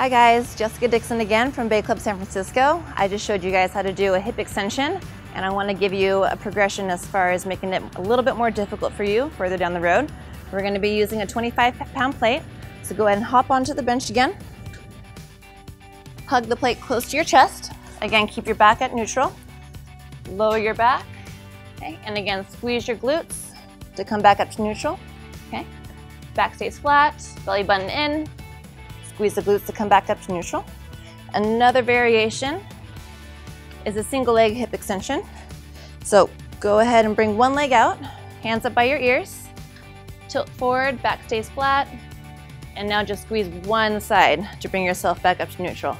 Hi guys, Jessica Dixon again from Bay Club San Francisco. I just showed you guys how to do a hip extension and I want to give you a progression as far as making it a little bit more difficult for you further down the road. We're going to be using a 25 pound plate, so go ahead and hop onto the bench again. Hug the plate close to your chest. Again, keep your back at neutral. Lower your back, okay? And again, squeeze your glutes to come back up to neutral, okay? Back stays flat, belly button in, Squeeze the glutes to come back up to neutral. Another variation is a single leg hip extension. So go ahead and bring one leg out, hands up by your ears, tilt forward, back stays flat, and now just squeeze one side to bring yourself back up to neutral.